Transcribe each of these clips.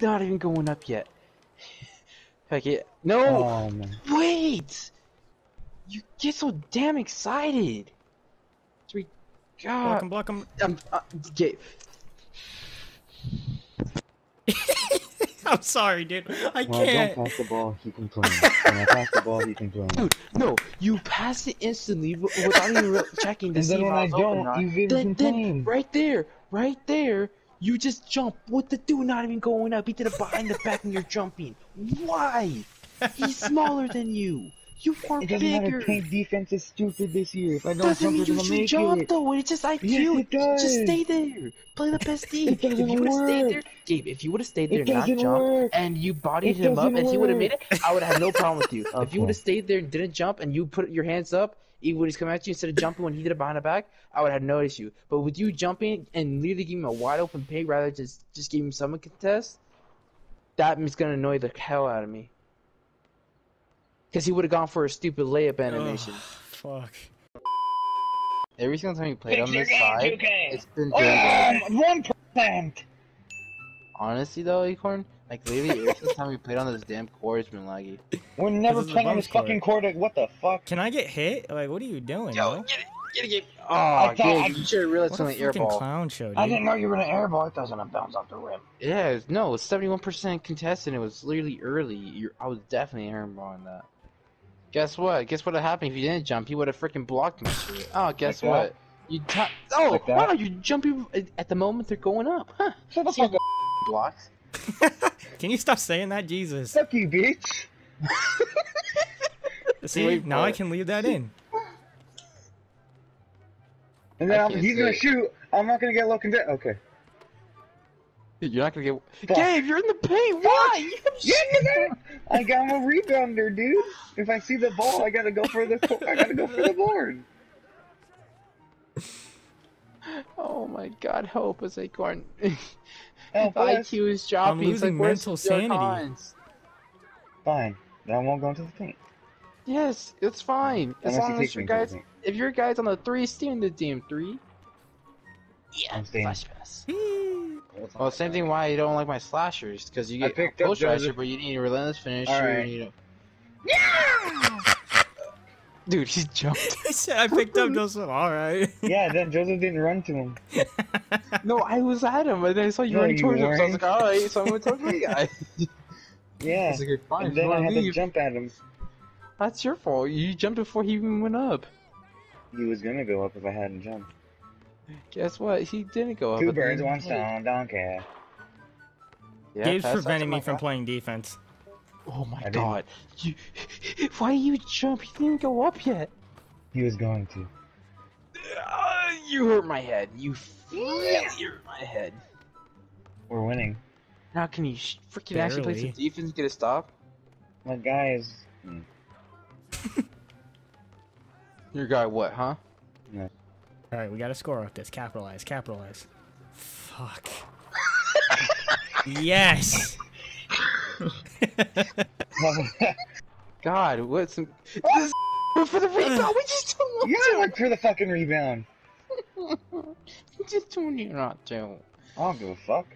not even going up yet. Heck yeah. No! Oh. Wait! You get so damn excited! Three. God. Block God. him, block him. I'm, uh, Gabe. I'm sorry, dude. I When I can't. don't pass the ball, he complains. when I pass the ball, he complains. Dude, no, you pass it instantly without even checking to And see if I I was open or don't, not. you even Then, then, right there, right there, you just jump What the dude not even going up. He did it behind the back and you're jumping. Why? He's smaller than you. You are It doesn't bigger. matter. Paint defense is stupid this year. If I don't Doesn't jump, mean you should make jump it. though. It's just IQ. Yes, it Just stay there. Play the best D. It if you doesn't would have stayed there, Gabe, if you would have stayed there and not jump, work. and you bodied It him up, doesn't and he would have made it, I would have had no problem with you. If you would have stayed there and didn't jump, and you put your hands up, even when he's coming at you instead of jumping when he did it behind the back, I would have no issue. But with you jumping and literally giving him a wide open pig rather than just just giving him some contest, that is gonna annoy the hell out of me. Because he would have gone for a stupid layup animation. Fuck. Every single time you played on this game, side, it's been very good. Um, one percent. Honestly though, Acorn, like literally every single time we played on this damn core, it's been laggy. We're never This is a playing on bum this fucking court. What the fuck? Can I get hit? Like, what are you doing, bro? get it, get it, get it. Oh, I thought I- dude, you should have realized What a it's only fucking airball. clown show, dude. I didn't know you were gonna airball. I thought it was gonna bounce off the rim. Yeah, it's- no, it's seventy-one percent contested. It was literally early. You're, I was definitely airballing that. Guess what? Guess what would happen if you didn't jump? He would have freaking blocked my shit. Oh, guess Like what? You t- oh Like that? wow! You jumping at the moment they're going up, huh? Shut the See, fuck up. blocks. Can you stop saying that, Jesus? Fuck you, bitch. See, Wait now I can leave that in. And then I I'm, he's say gonna shoot. I'm not gonna get low contest. Okay. Dude, you're not gonna get. Fuck. Gabe, you're in the paint. Why? Yeah, nigga. I got I'm a rebounder, dude. If I see the ball, I gotta go for the. I gotta go for the board. Oh my God! Help us, Acorn. Help The. IQ is dropping. It's losing like, mental sanity. Fine. Then I won't go into the paint. Yes, it's fine. As Unless long you as take your me to the guys, if your guys on the three, stay in the damn three. Yeah, I'm staying. flash pass. Well, same thing. Why you don't like my slashers? Because you get picked up post rusher, but you need a relentless finisher. Alright. And you know. Dude, he jumped. I said I picked up Joseph. All right. Yeah, then Joseph didn't run to him. no, I was at him, and then I saw you No, running you towards him. So I was like, all right, so I'm gonna talk to the guy. I Yeah. was like, "Okay, fine. And then I wanna had to jump at him. That's your fault. You jumped before he even went up. He was gonna go up if I hadn't jumped. Guess what? He didn't go up. Two at birds, one stone, don't care. Yeah, Gabe's pass that to preventing me from guy. playing defense. Oh my I god. You, why you jump? He didn't go up yet. He was going to. Uh, you hurt my head. You really hurt my head. We're winning. Now can you sh- freaking actually play some Barely. defense and get a stop? My guy is. hmm. Your guy what, huh? Yeah. All right, we got to score off this. Capitalize, capitalize. Fuck. yes. God, what's some... This went for the rebound. We just don't want yeah, I went for the fucking rebound. to. We just told you not to. I don't give a fuck.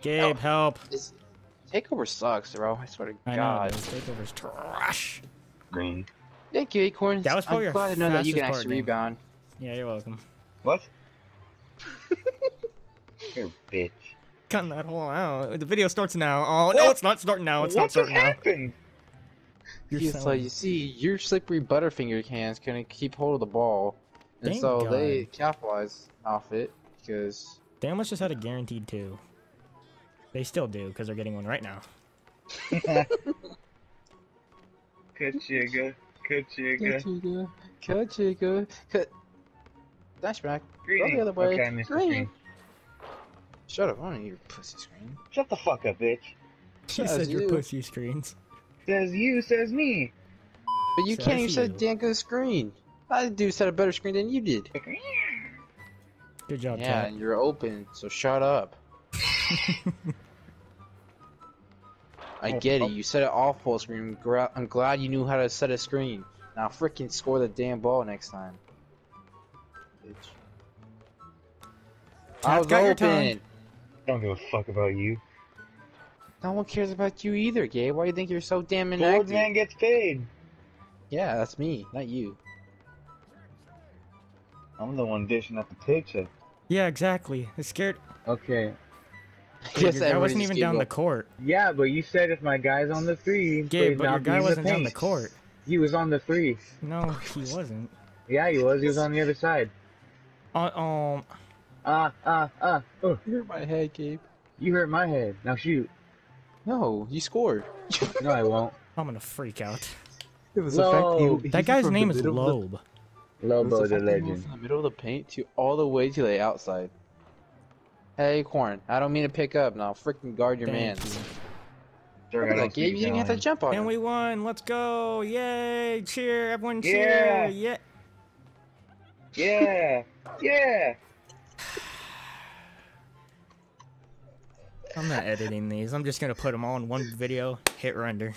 Gabe, help. This takeover sucks, bro. I swear to I know, God. this takeover's trash. Green. Thank you, Acorns. That was probably I'm glad to know that you can actually part, rebound. Yeah, you're welcome. What? You're a bitch. Cutting that whole out. The video starts now. Oh, no, it's not starting now. It's what not just starting now. happened? You're so you see, your slippery butterfinger hands can keep hold of the ball, and Thank so they God. capitalize off it because They almost just had a guaranteed two. They still do because they're getting one right now. Kachiga. Kachiga. Kachiga, Kachiga, cut. Dash back. Green. the other way. Okay, I missed the Green. Screen. Shut up! I don't need your pussy screen. Shut the fuck up, bitch. She Says said your you. pussy screens. Says you, says me. But you Says can't even set a damn good screen. I do set a better screen than you did. Good job, Yeah, Chad. and you're open, so shut up. I get it. You set it off full screen. I'm glad you knew how to set a screen. Now freaking score the damn ball next time. Bitch. I was got your tongue. open. Don't give a fuck about you. No one cares about you either, Gabe. Why do you think you're so damn Gold inactive? man gets paid. Yeah, that's me, not you. I'm the one dishing out the paycheck. Yeah, exactly. I scared. Okay. Dude, Guess your guy everybody wasn't even gave down the court. Yeah, but you said if my guy's on the three, so Gabe, but your guy wasn't the down the court. He was on the three. No, he wasn't. Yeah, he was. He was on the other side. Uh, um, Ah, ah, ah. Oh, You hurt my head, Gabe. you hurt my head. Now shoot. No, you scored. No, I won't. I'm gonna freak out. It was Loeb. That guy's name is Loeb. Lobo the the he moved legend. From the middle of the paint to all the way to the outside. Hey, Corn, I don't mean to pick up. Now, freaking guard your man. You. Sure, I Like, Gabe, you didn't have to jump on And him. we won. Let's go! Yay! Cheer! Everyone cheer! Yeah. Yeah. Yeah, yeah. I'm not editing these. I'm just gonna put them all in one video. Hit render.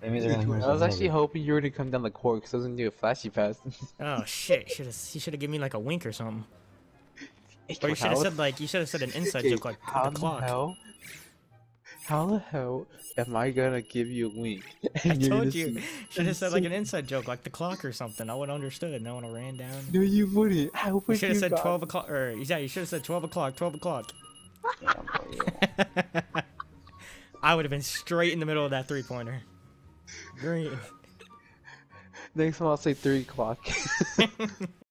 That means I was actually hoping you were gonna come down the court because I was gonna do a flashy pass. Oh shit! Should have. You should have given me like a wink or something. Or you should have said like you should have said an inside joke like how the clock. hell? How the hell am I gonna give you a wink? I told you. Should have said like an inside joke like the clock or something. I would have understood. No one ran down. No, you wouldn't. How You would should have said got- twelve o'clock. Or yeah, you should have said twelve o'clock. Twelve o'clock. I would have been straight in the middle of that three pointer. Green. Next one, I'll say three o'clock.